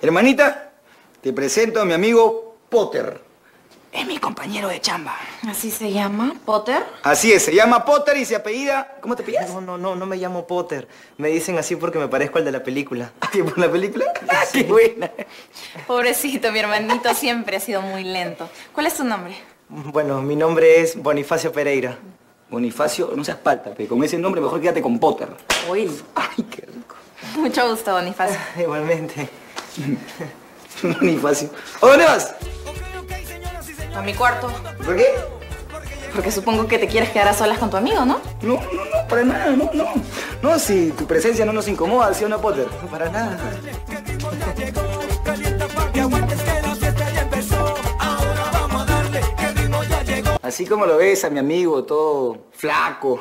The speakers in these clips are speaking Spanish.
Hermanita, te presento a mi amigo Potter. Es mi compañero de chamba. ¿Así se llama? ¿Potter? Así es, se llama Potter y se apellida... ¿Cómo te apellidas? No, no, no, no me llamo Potter. Me dicen así porque me parezco al de la película. ¿Qué, por la película? Ah, ¡Qué buena! Pobrecito, mi hermanito siempre ha sido muy lento. ¿Cuál es tu nombre? Bueno, mi nombre es Bonifacio Pereira. Bonifacio, no seas páltate. Con ese nombre mejor quédate con Potter. Will. Ay, qué rico. Mucho gusto, Bonifacio. Igualmente. Bonifacio. ¿A dónde vas? A mi cuarto. ¿Por qué? Porque supongo que te quieres quedar a solas con tu amigo, ¿no? No, no, no, para nada, no, no. No, si tu presencia no nos incomoda, ¿sí o no, Potter? No, para nada. Así como lo ves a mi amigo, todo flaco,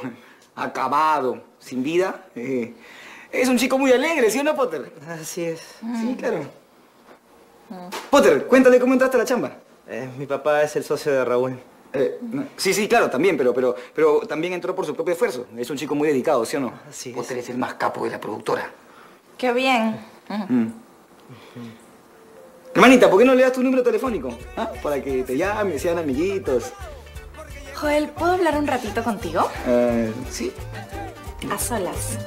acabado, sin vida, eh, es un chico muy alegre, ¿sí o no, Potter? Así es. Sí, claro. Potter, cuéntale cómo entraste a la chamba. Eh, mi papá es el socio de Raúl. Eh, no, sí, sí, claro, también, pero, pero, pero también entró por su propio esfuerzo. Es un chico muy dedicado, ¿sí o no? Así. Potter es el más capo de la productora. Qué bien. Mm. Hermanita, ¿por qué no le das tu número telefónico? ¿Ah? Para que te llamen, sean amiguitos. Joel, ¿puedo hablar un ratito contigo? Eh, sí, A solas.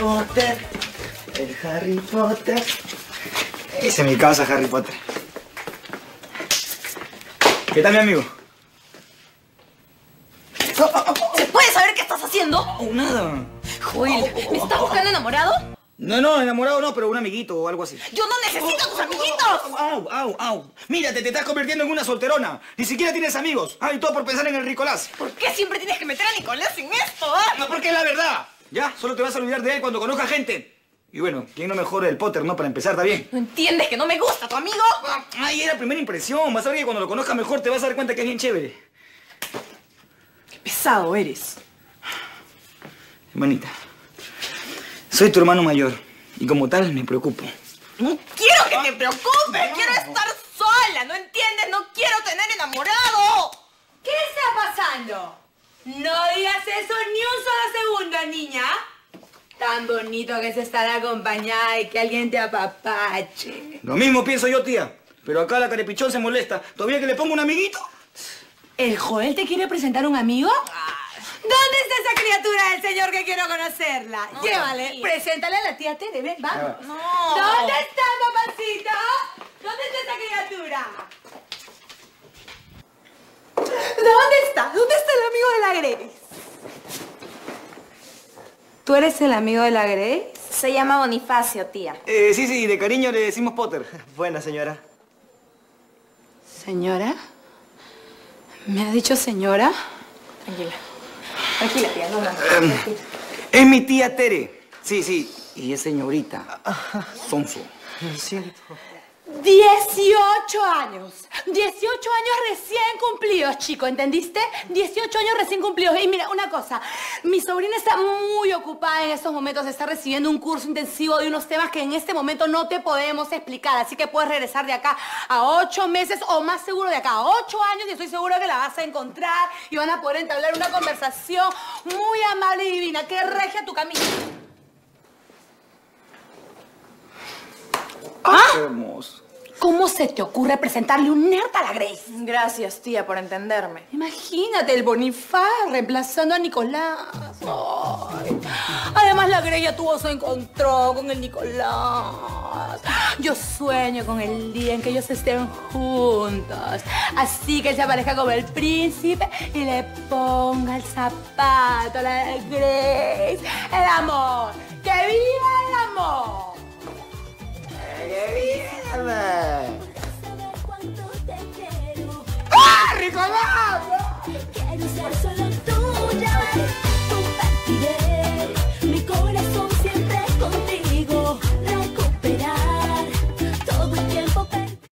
Potter, el Harry Potter. Ese es mi casa, Harry Potter. ¿Qué tal, mi amigo? ¿Se puede saber qué estás haciendo? Oh, nada. Joel, ¿me estás buscando enamorado? No, no, enamorado no, pero un amiguito o algo así. ¡Yo no necesito tus amiguitos! ¡Au, au, au! Mírate, te estás convirtiendo en una solterona. Ni siquiera tienes amigos. Ay, todo por pensar en el Ricolás. ¿Por qué siempre tienes que meter a Nicolás en esto? ah? No, porque es la verdad. Ya, solo te vas a olvidar de él cuando conozca gente. Y bueno, ¿quién no mejor el Potter, no? Para empezar, está bien. ¿No entiendes que no me gusta tu amigo? Ay, era primera impresión. Vas a ver que cuando lo conozcas mejor te vas a dar cuenta que es bien chévere. Qué pesado eres. Hermanita, soy tu hermano mayor. Y como tal, me preocupo. No quiero que te preocupes, quiero estar sola, ¿no entiendes? No quiero tener enamorado. ¿Qué está pasando? No digas eso ni un solo segundo, niña. Tan bonito que es estar acompañada y que alguien te apapache. Lo mismo pienso yo, tía. Pero acá la carepichón se molesta. ¿Todavía que le pongo un amiguito? ¿El Joel te quiere presentar un amigo? ¿Dónde está esa criatura del señor que quiero conocerla? Llévale, tía. preséntale a la tía Tere, ven, vamos. No. ¿Dónde está, papacito? ¿Dónde está esa criatura? ¿Dónde está? ¿Dónde está el amigo de la Grace? ¿Tú eres el amigo de la Grace? Se llama Bonifacio, tía. Eh, sí, sí, de cariño le decimos Potter. Buena, señora. ¿Señora? ¿Me ha dicho señora? Tranquila. Tranquila, tía, no, no. Es mi tía Tere. Sí, sí. Y es señorita. Sonso. Lo siento. 18 años. 18 años recién cumplidos, chico, ¿entendiste? 18 años recién cumplidos. Y mira, una cosa, mi sobrina está muy ocupada en estos momentos, está recibiendo un curso intensivo de unos temas que en este momento no te podemos explicar, así que puedes regresar de acá a 8 meses o más seguro de acá a 8 años y estoy seguro que la vas a encontrar y van a poder entablar una conversación muy amable y divina. ¡Qué regia tu camino! Qué hermoso. ¿Cómo se te ocurre presentarle un nerd a la Grace? Gracias, tía, por entenderme. Imagínate el Bonifaz reemplazando a Nicolás. Ay. Además, la Greya tuvo su encontró con el Nicolás. Yo sueño con el día en que ellos estén juntos. Así que él se aparezca como el príncipe y le ponga el zapato a la Grace. El amor. ¡Que viva el amor! ¡Ah, Nicolás!